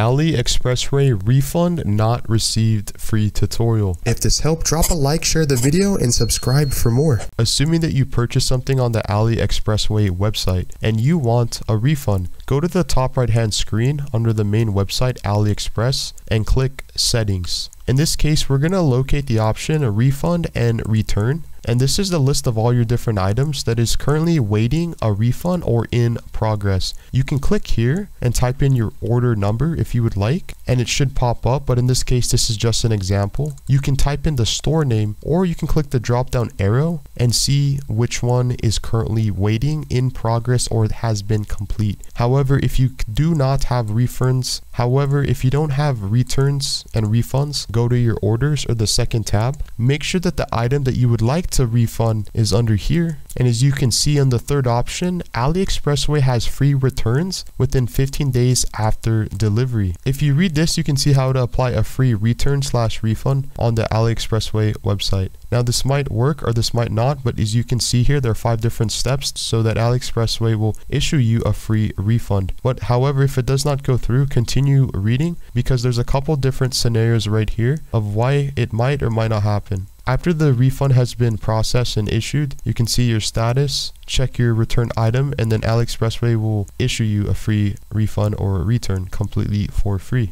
AliExpress refund not received free tutorial. If this helped, drop a like, share the video, and subscribe for more. Assuming that you purchased something on the AliExpress website and you want a refund, go to the top right hand screen under the main website AliExpress and click settings. In this case, we're going to locate the option a refund and return. And this is the list of all your different items that is currently waiting a refund or in progress. You can click here and type in your order number if you would like and it should pop up but in this case this is just an example. You can type in the store name or you can click the drop down arrow and see which one is currently waiting in progress or has been complete. However if you do not have refunds However, if you don't have returns and refunds, go to your orders or the second tab. Make sure that the item that you would like to refund is under here. And as you can see on the third option, AliExpress has free returns within 15 days after delivery. If you read this, you can see how to apply a free return slash refund on the AliExpress website. Now this might work or this might not, but as you can see here, there are five different steps so that AliExpress will issue you a free refund. But however, if it does not go through, continue reading because there's a couple different scenarios right here of why it might or might not happen. After the refund has been processed and issued, you can see your status, check your return item, and then AliExpress will issue you a free refund or return completely for free.